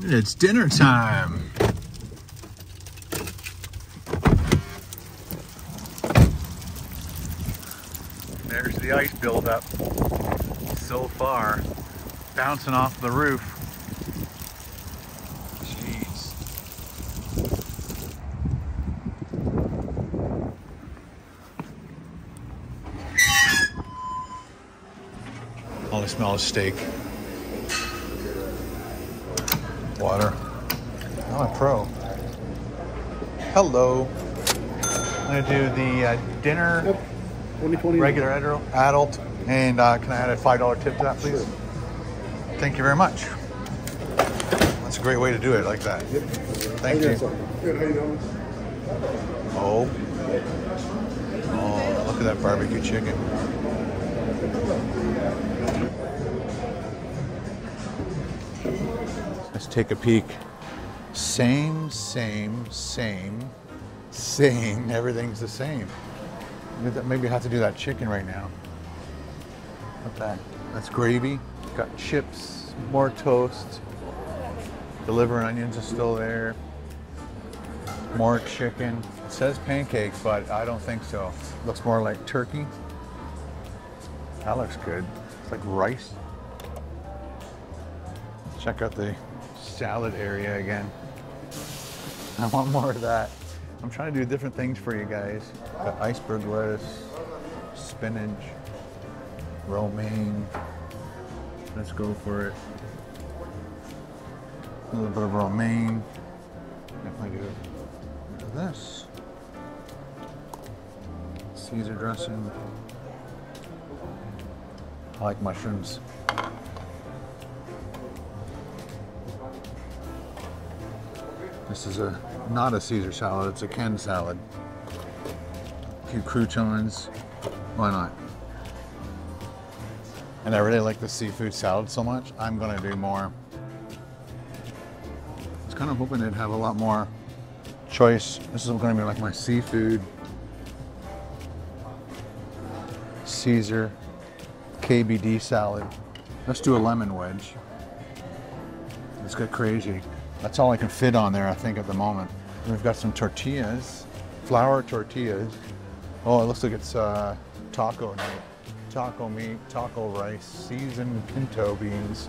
It's dinner time. There's the ice buildup so far, bouncing off the roof. Jeez. All I smell is steak. Water. I'm a pro. Hello. I'm gonna do the uh, dinner, 2020. regular adult, adult and uh, can I add a five dollar tip to that, please? Thank you very much. That's a great way to do it, like that. Yep. Thank you. Good, how you doing? Oh. Oh, look at that barbecue chicken. Let's take a peek. Same, same, same, same. Everything's the same. Maybe I have to do that chicken right now. That. That's gravy. Got chips, more toast. The liver and onions are still there. More chicken. It says pancakes, but I don't think so. Looks more like turkey. That looks good. It's like rice. Check out the salad area again. I want more of that. I'm trying to do different things for you guys. Got iceberg lettuce, spinach, romaine. Let's go for it. A little bit of romaine. Definitely do this. Caesar dressing. I like mushrooms. This is a not a Caesar salad, it's a Ken salad. A few croutons. Why not? And I really like the seafood salad so much, I'm gonna do more. I was kind of hoping they'd have a lot more choice. This is gonna be like my seafood. Caesar KBD salad. Let's do a lemon wedge. Let's get crazy. That's all I can fit on there, I think, at the moment. We've got some tortillas, flour tortillas. Oh, it looks like it's uh, taco meat. Taco meat, taco rice, seasoned pinto beans,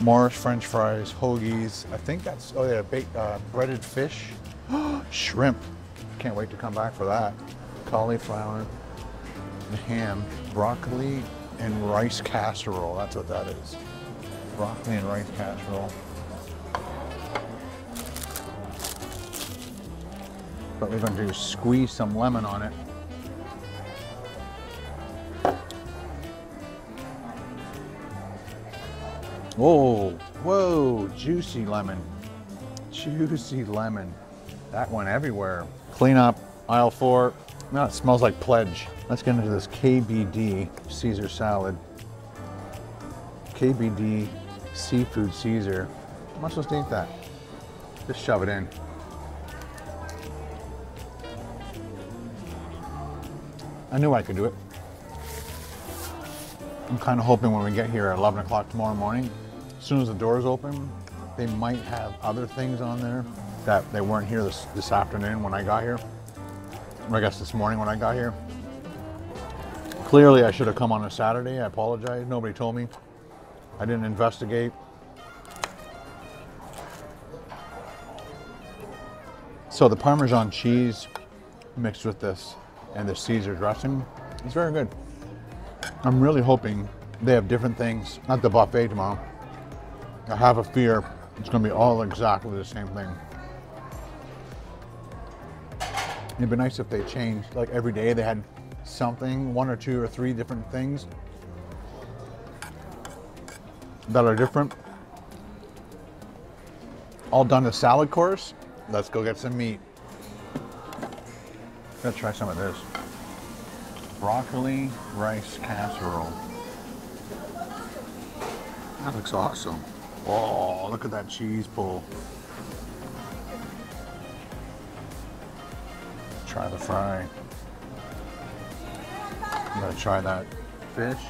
Morris French fries, hoagies. I think that's, oh yeah, baked, uh, breaded fish, shrimp. Can't wait to come back for that. Cauliflower, and ham, broccoli, and rice casserole. That's what that is. Broccoli and rice casserole. What we're going to squeeze some lemon on it. Whoa, whoa, juicy lemon. Juicy lemon. That went everywhere. Clean up, aisle four. No, it smells like pledge. Let's get into this KBD Caesar salad. KBD seafood Caesar. Am I supposed to eat that? Just shove it in. I knew I could do it. I'm kind of hoping when we get here at 11 o'clock tomorrow morning, as soon as the doors open, they might have other things on there that they weren't here this, this afternoon when I got here. Or I guess this morning when I got here. Clearly, I should have come on a Saturday. I apologize. Nobody told me. I didn't investigate. So the Parmesan cheese mixed with this and the Caesar dressing. It's very good. I'm really hoping they have different things, not the buffet tomorrow. I have a fear it's gonna be all exactly the same thing. It'd be nice if they changed, like every day they had something, one or two or three different things that are different. All done a salad course. Let's go get some meat. Gotta try some of this. Broccoli rice casserole. That looks awesome. Oh, look at that cheese pull. Try the fry. I'm gonna try that fish.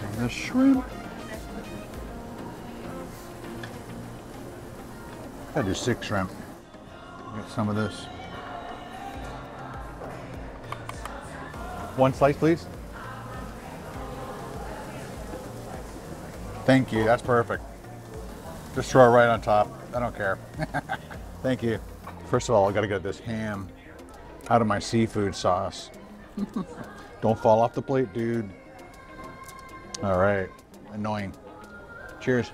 And The shrimp. I do six shrimp. Get some of this. One slice, please. Thank you. That's perfect. Just throw it right on top. I don't care. Thank you. First of all, I got to get this ham out of my seafood sauce. don't fall off the plate, dude. All right. Annoying. Cheers.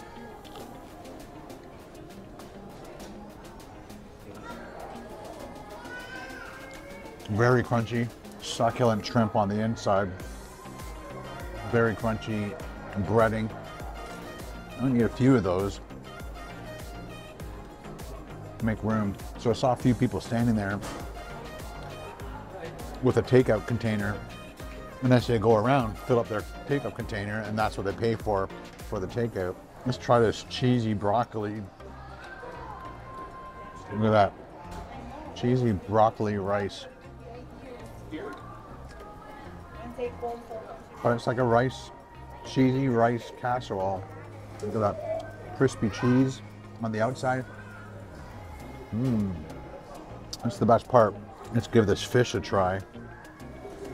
Very crunchy, succulent shrimp on the inside. Very crunchy breading. I'm gonna get a few of those. Make room. So I saw a few people standing there with a takeout container. And as they go around, fill up their takeout container, and that's what they pay for for the takeout. Let's try this cheesy broccoli. Look at that. Cheesy broccoli rice. But it's like a rice, cheesy rice casserole. Look at that crispy cheese on the outside. Mmm. That's the best part. Let's give this fish a try.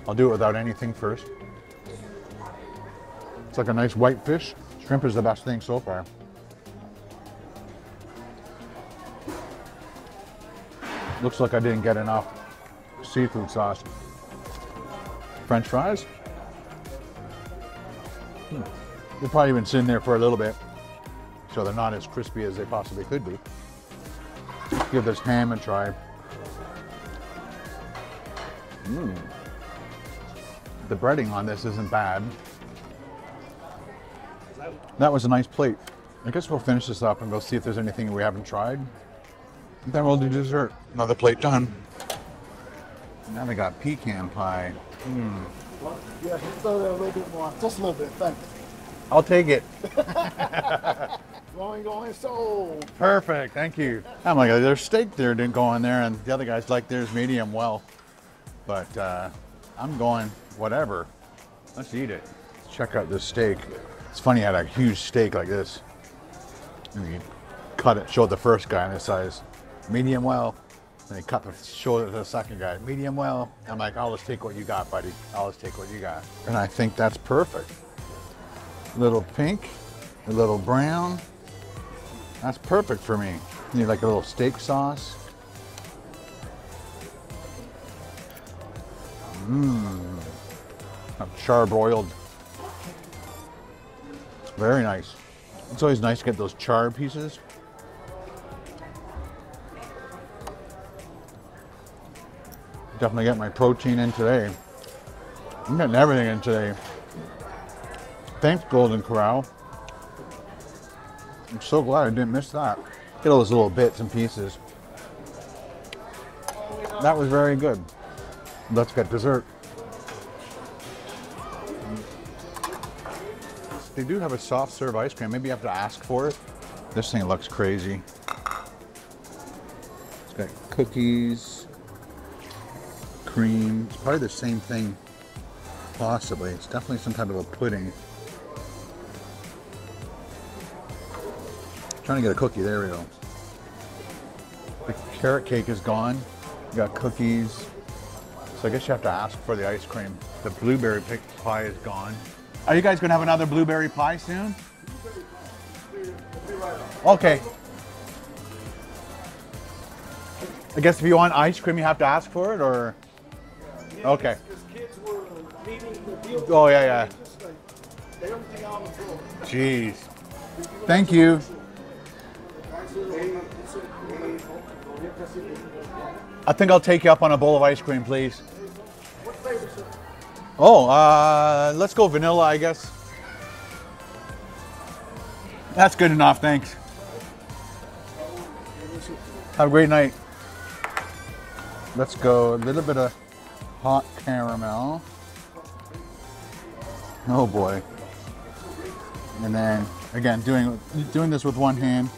I'll do it without anything first. It's like a nice white fish. Shrimp is the best thing so far. Looks like I didn't get enough seafood sauce. French fries. Hmm. They've probably been sitting there for a little bit, so they're not as crispy as they possibly could be. Give this ham a try. Mmm. The breading on this isn't bad. That was a nice plate. I guess we'll finish this up and go see if there's anything we haven't tried. Then we'll do dessert. Another plate done. Now they got pecan pie. Mm. Yeah, throw that a little bit more. Just a little bit. Thank you. I'll take it. Going, going, so. Perfect. Thank you. I'm like, there's steak there didn't go in there, and the other guys like theirs medium well. But uh, I'm going whatever. Let's eat it. Let's check out this steak. It's funny, I had a huge steak like this. And you cut it, showed the first guy in this size, medium well. And he cut the shoulder to the second guy, medium well. I'm like, I'll just take what you got, buddy. I'll just take what you got. And I think that's perfect. A little pink, a little brown. That's perfect for me. You need like a little steak sauce. Mmm. Charbroiled. Very nice. It's always nice to get those char pieces. Definitely get my protein in today. I'm getting everything in today. Thanks, Golden Corral. I'm so glad I didn't miss that. Get all those little bits and pieces. That was very good. Let's get dessert. They do have a soft serve ice cream. Maybe you have to ask for it. This thing looks crazy. It's got cookies, cream. It's probably the same thing, possibly. It's definitely some type of a pudding. Trying to get a cookie. There we go. The carrot cake is gone. You got cookies. So I guess you have to ask for the ice cream. The blueberry pie is gone. Are you guys gonna have another blueberry pie soon? Okay. I guess if you want ice cream, you have to ask for it, or? Okay. Oh yeah, yeah. Jeez. Thank you. I think I'll take you up on a bowl of ice cream, please. Oh, uh, let's go vanilla, I guess. That's good enough, thanks. Have a great night. Let's go a little bit of hot caramel. Oh boy. And then again, doing doing this with one hand.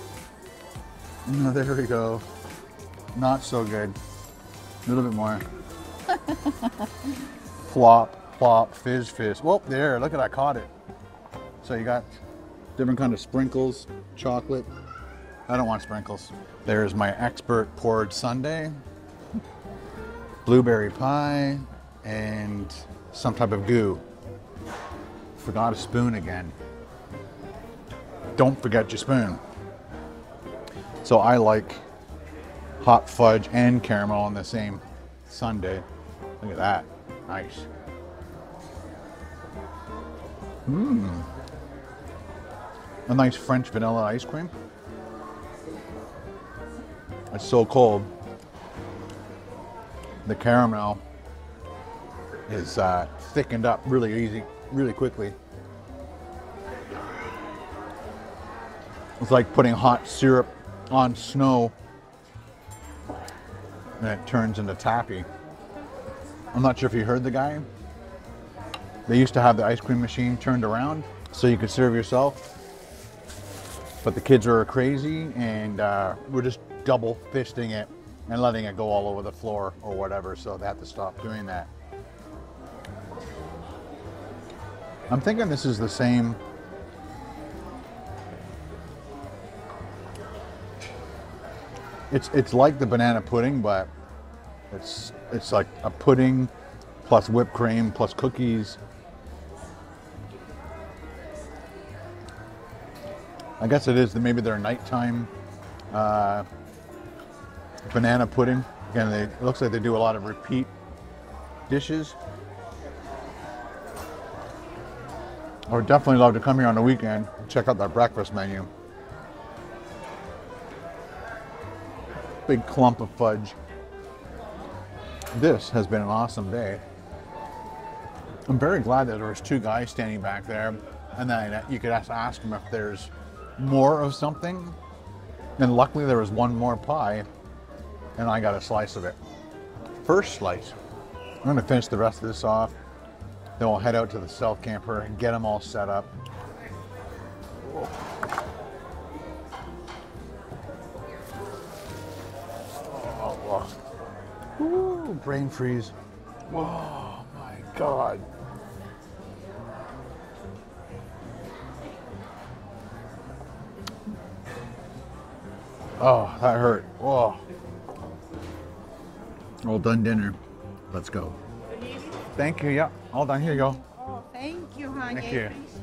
Oh, there we go. Not so good. A little bit more. Flop, plop, fizz, fizz. Whoop, there, look at I caught it. So you got different kind of sprinkles, chocolate. I don't want sprinkles. There's my expert poured sundae, blueberry pie, and some type of goo. Forgot a spoon again. Don't forget your spoon. So I like hot fudge and caramel on the same sundae. Look at that. Nice. Mmm. A nice French vanilla ice cream. It's so cold. The caramel is uh, thickened up really easy, really quickly. It's like putting hot syrup on snow and it turns into taffy. I'm not sure if you heard the guy. They used to have the ice cream machine turned around so you could serve yourself. But the kids were crazy and uh, we're just double fisting it and letting it go all over the floor or whatever. So they have to stop doing that. I'm thinking this is the same. It's it's like the banana pudding, but it's it's like a pudding plus whipped cream plus cookies. I guess it is that maybe their nighttime uh, banana pudding. Again, they, it looks like they do a lot of repeat dishes. I would definitely love to come here on the weekend and check out their breakfast menu. Big clump of fudge. This has been an awesome day. I'm very glad that there was two guys standing back there and then you could ask, ask them if there's more of something. And luckily there was one more pie and I got a slice of it. First slice. I'm gonna finish the rest of this off. Then we'll head out to the self camper and get them all set up. Oh, oh. Ooh, brain freeze. Oh my God. Oh, that hurt. Oh. All done dinner. Let's go. Thank you. Yeah, all done. Here you go. Oh, thank you, honey. Thank you. I appreciate it.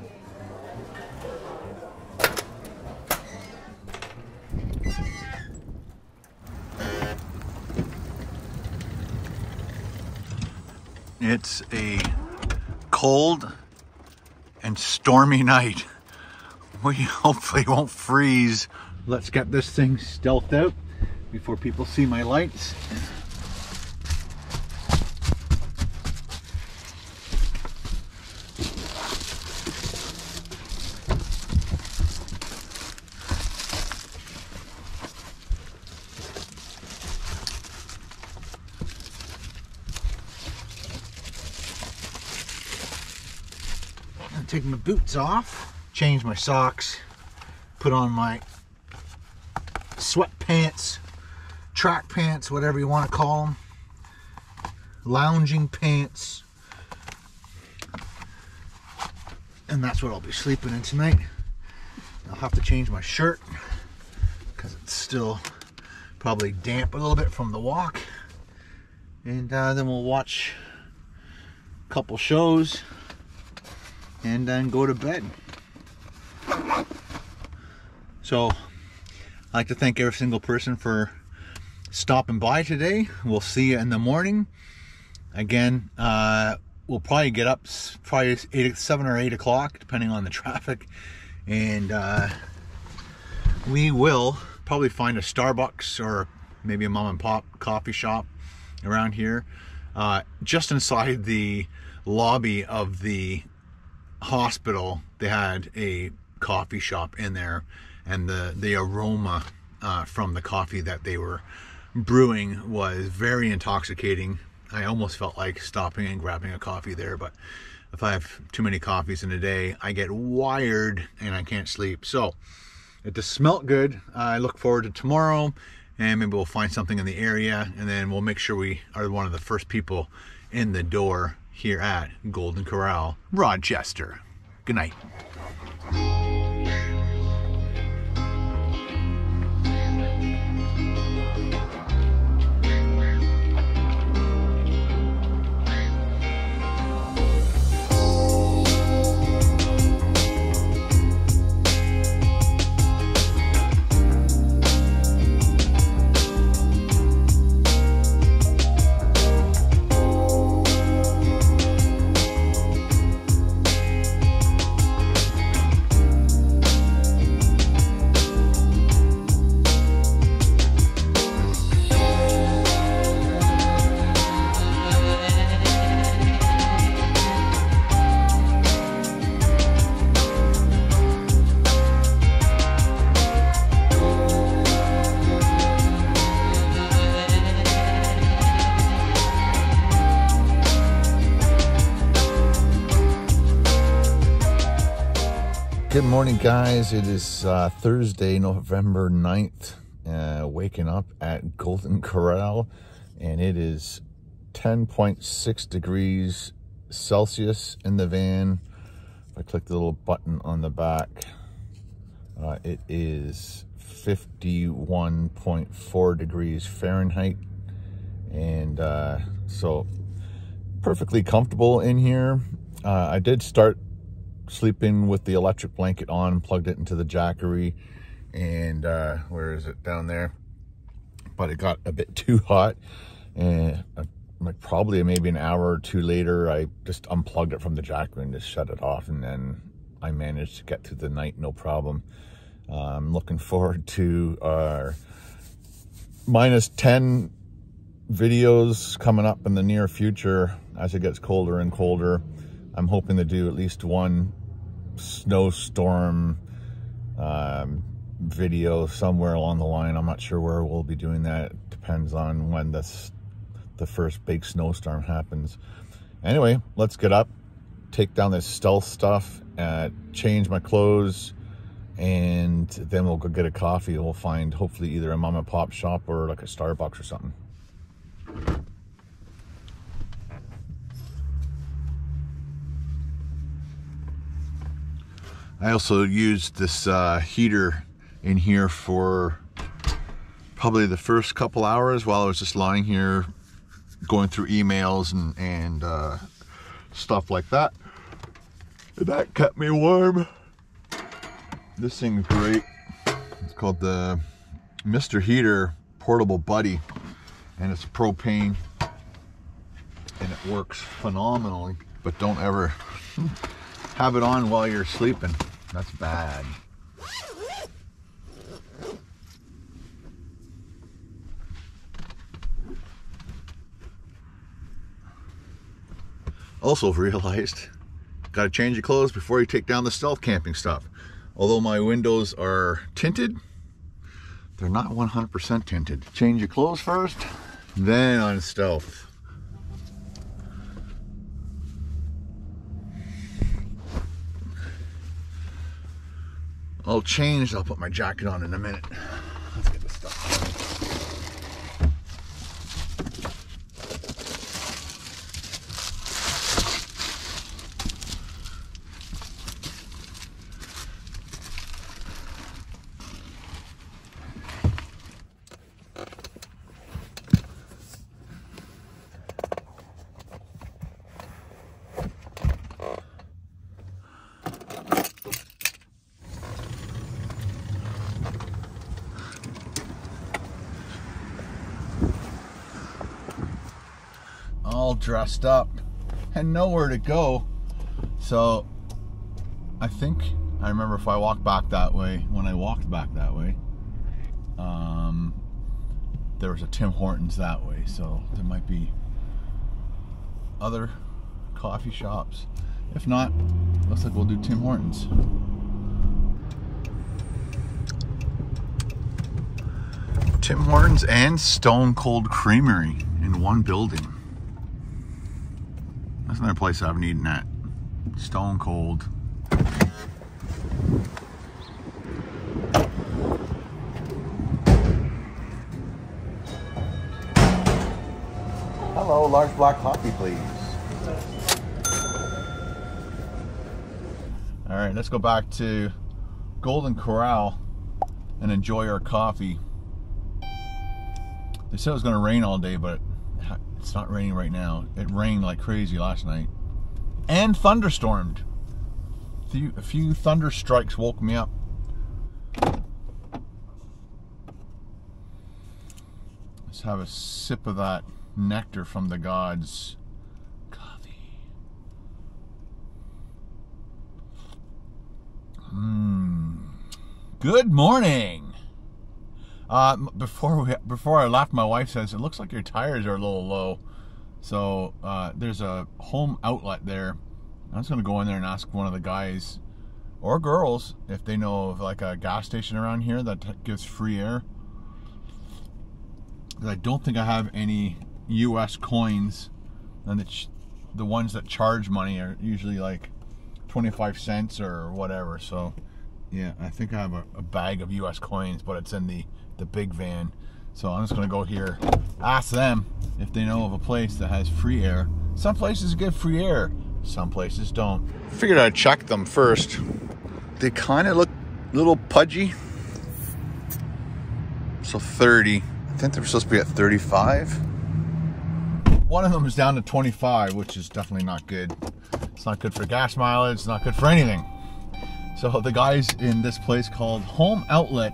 It's a cold and stormy night. We hopefully won't freeze. Let's get this thing stealthed out before people see my lights. Take my boots off, change my socks, put on my sweatpants, track pants, whatever you want to call them, lounging pants. And that's what I'll be sleeping in tonight. I'll have to change my shirt because it's still probably damp a little bit from the walk. And uh, then we'll watch a couple shows and then go to bed. So, I'd like to thank every single person for stopping by today. We'll see you in the morning. Again, uh, we'll probably get up probably eight, seven or eight o'clock, depending on the traffic, and uh, we will probably find a Starbucks or maybe a mom and pop coffee shop around here, uh, just inside the lobby of the hospital they had a coffee shop in there and the the aroma uh, from the coffee that they were brewing was very intoxicating. I almost felt like stopping and grabbing a coffee there but if i have too many coffees in a day i get wired and i can't sleep. So it just smelt good. I look forward to tomorrow and maybe we'll find something in the area and then we'll make sure we are one of the first people in the door here at golden corral rochester Good night. Morning, guys. It is uh, Thursday, November 9th. Uh, waking up at Golden Corral, and it is 10.6 degrees Celsius in the van. If I click the little button on the back, uh, it is 51.4 degrees Fahrenheit. And uh, so, perfectly comfortable in here. Uh, I did start sleeping with the electric blanket on, plugged it into the Jackery, and uh, where is it down there? But it got a bit too hot, and uh, like probably maybe an hour or two later, I just unplugged it from the Jackery and just shut it off, and then I managed to get through the night no problem. Uh, I'm looking forward to our minus 10 videos coming up in the near future as it gets colder and colder. I'm hoping to do at least one snowstorm um, video somewhere along the line. I'm not sure where we'll be doing that. It depends on when this the first big snowstorm happens. Anyway, let's get up, take down this stealth stuff, uh, change my clothes, and then we'll go get a coffee. We'll find hopefully either a mom and pop shop or like a Starbucks or something. I also used this uh, heater in here for probably the first couple hours while I was just lying here going through emails and, and uh, stuff like that. And that kept me warm. This thing's great. It's called the Mr. Heater Portable Buddy and it's propane and it works phenomenally but don't ever have it on while you're sleeping. That's bad. Also realized, got to change your clothes before you take down the stealth camping stuff. Although my windows are tinted, they're not 100% tinted. Change your clothes first, then on stealth. All changed. I'll put my jacket on in a minute. Let's get this stuff. all dressed up and nowhere to go. So I think I remember if I walked back that way, when I walked back that way, um, there was a Tim Hortons that way. So there might be other coffee shops. If not, looks like we'll do Tim Hortons. Tim Hortons and Stone Cold Creamery in one building. That's another place I've eaten at. Stone Cold. Hello, large black coffee, please. All right, let's go back to Golden Corral and enjoy our coffee. They said it was going to rain all day, but it's not raining right now. It rained like crazy last night and thunderstormed. A few, thunder strikes woke me up. Let's have a sip of that nectar from the gods. Coffee. Mmm. Good morning. Uh, before we, before I left, my wife says it looks like your tires are a little low. So uh, there's a home outlet there. I'm just gonna go in there and ask one of the guys or girls if they know of like a gas station around here that gives free air. I don't think I have any U.S. coins, and the the ones that charge money are usually like 25 cents or whatever. So yeah, I think I have a, a bag of U.S. coins, but it's in the the big van. So I'm just gonna go here, ask them if they know of a place that has free air. Some places get free air, some places don't. Figured I'd check them first. They kind of look a little pudgy. So 30. I think they're supposed to be at 35. One of them is down to 25, which is definitely not good. It's not good for gas mileage, it's not good for anything. So the guys in this place called Home Outlet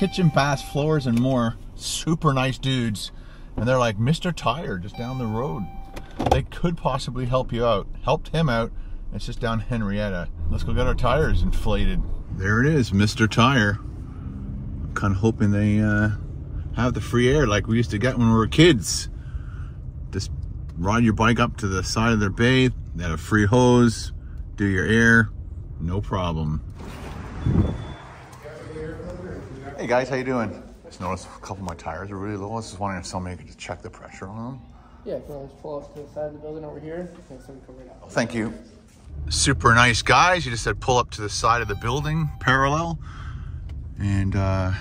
kitchen, baths, floors, and more. Super nice dudes. And they're like, Mr. Tire, just down the road. They could possibly help you out. Helped him out. It's just down Henrietta. Let's go get our tires inflated. There it is, Mr. Tire. I'm kind of hoping they uh, have the free air like we used to get when we were kids. Just ride your bike up to the side of their bay. They have a free hose. Do your air. No problem. Hey guys, how you doing? Just noticed a couple of my tires are really low. I was just wondering if somebody could just check the pressure on them. Yeah, you want to pull up to the side of the building over here, and somebody come right out. Thank you. Super nice guys. You just said pull up to the side of the building, parallel, and uh,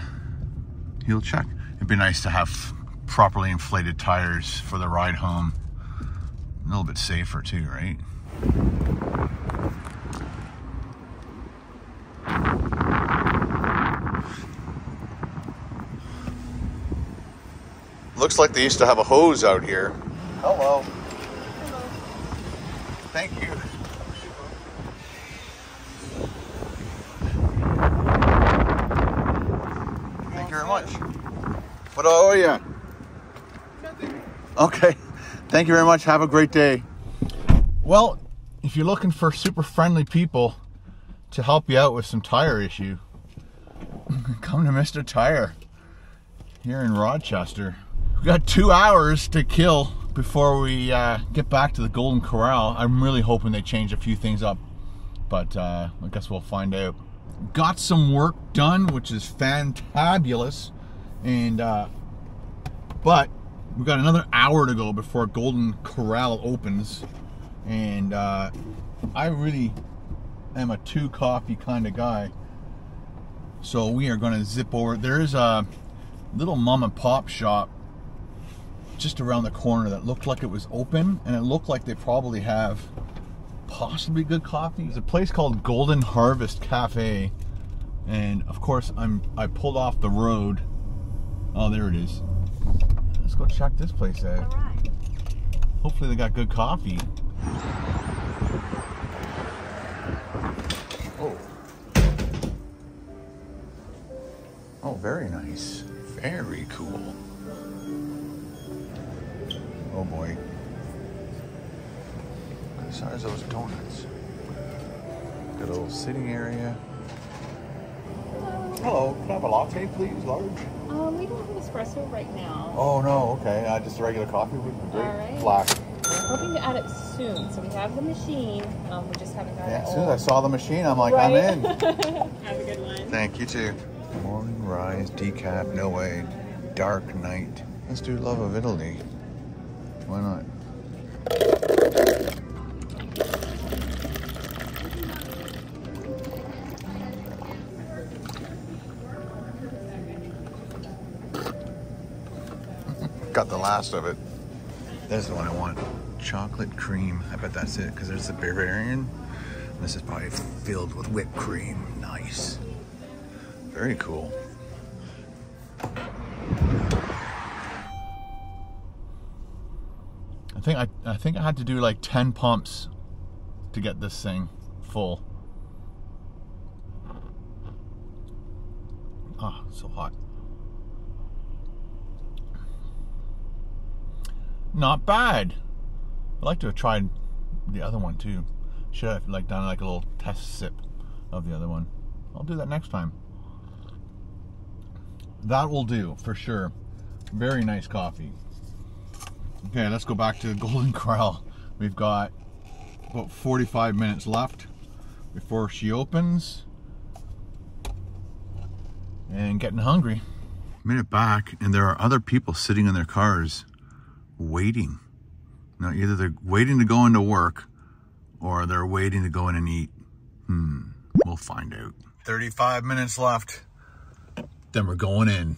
he'll check. It'd be nice to have properly inflated tires for the ride home. A little bit safer too, right? Looks like they used to have a hose out here. Hello. Hello. Thank you. Thank you very much. What are you? Nothing. Okay. Thank you very much. Have a great day. Well, if you're looking for super friendly people to help you out with some tire issue, come to Mr. Tire here in Rochester. We got two hours to kill before we uh, get back to the Golden Corral. I'm really hoping they change a few things up, but uh, I guess we'll find out. Got some work done, which is fantabulous, and uh, but we've got another hour to go before Golden Corral opens, and uh, I really am a two coffee kind of guy. So we are going to zip over. There is a little mom and pop shop just around the corner that looked like it was open and it looked like they probably have possibly good coffee. There's a place called Golden Harvest Cafe and of course I'm I pulled off the road. Oh, there it is. Let's go check this place out. Hopefully they got good coffee. Oh. Oh, very nice. Very cool. Oh boy. Look the size of those donuts. Got a little sitting area. Hello, can I have a latte, please, large? Um, we don't have espresso right now. Oh no, okay. Uh, just a regular coffee would be great. All right. Black. We're hoping to add it soon, so we have the machine. Um, we just haven't got Yeah, it. as soon as I saw the machine, I'm like, Right? I'm in. have a good one. Thank you too. Morning rise, decaf, no way. Dark night. Let's do love of Italy. Why not? Got the last of it. There's the one I want. Chocolate cream. I bet that's it because there's the Bavarian. This is probably filled with whipped cream. Nice. Very cool. I think I, I think I had to do like 10 pumps to get this thing full. Ah, so hot. Not bad. I'd like to have tried the other one too. Should have like done like a little test sip of the other one. I'll do that next time. That will do for sure. Very nice coffee. Okay, let's go back to the Golden Corral. We've got about 45 minutes left before she opens. And getting hungry. Made it back, and there are other people sitting in their cars waiting. Now, either they're waiting to go into work or they're waiting to go in and eat. Hmm, we'll find out. 35 minutes left. Then we're going in.